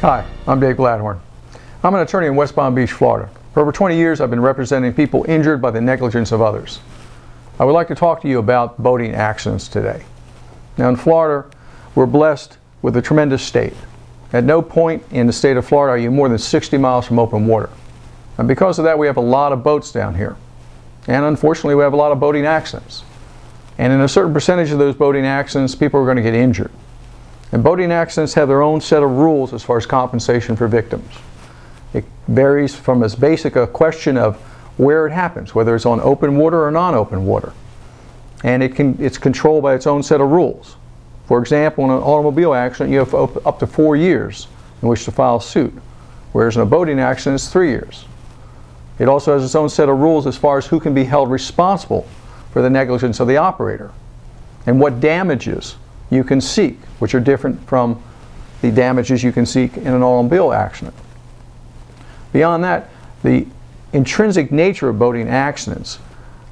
Hi, I'm Dave Glatthorn. I'm an attorney in West Palm Beach, Florida. For over 20 years, I've been representing people injured by the negligence of others. I would like to talk to you about boating accidents today. Now, in Florida, we're blessed with a tremendous state. At no point in the state of Florida are you more than 60 miles from open water. And because of that, we have a lot of boats down here. And unfortunately, we have a lot of boating accidents. And in a certain percentage of those boating accidents, people are going to get injured. And boating accidents have their own set of rules as far as compensation for victims. It varies from as basic a question of where it happens, whether it's on open water or non-open water. And it can, it's controlled by its own set of rules. For example, in an automobile accident, you have up to four years in which to file suit, whereas in a boating accident, it's three years. It also has its own set of rules as far as who can be held responsible for the negligence of the operator and what damages you can seek, which are different from the damages you can seek in an automobile accident. Beyond that, the intrinsic nature of boating accidents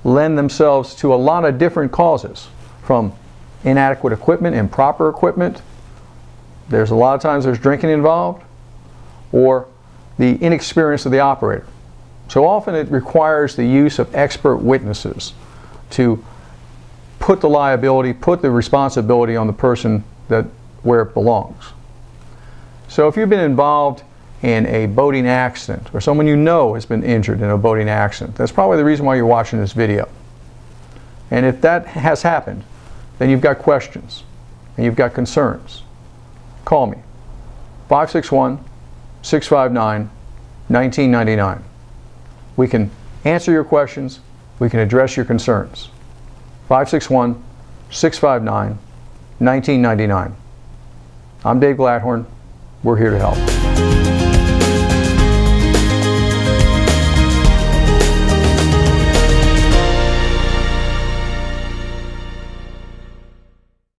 lend themselves to a lot of different causes, from inadequate equipment, improper equipment, there's a lot of times there's drinking involved, or the inexperience of the operator. So often it requires the use of expert witnesses to put the liability, put the responsibility on the person that where it belongs. So if you've been involved in a boating accident or someone you know has been injured in a boating accident, that's probably the reason why you're watching this video. And if that has happened, then you've got questions and you've got concerns. Call me. 561 659 1999. We can answer your questions, we can address your concerns. 561 659 1999. I'm Dave Glatthorn. We're here to help.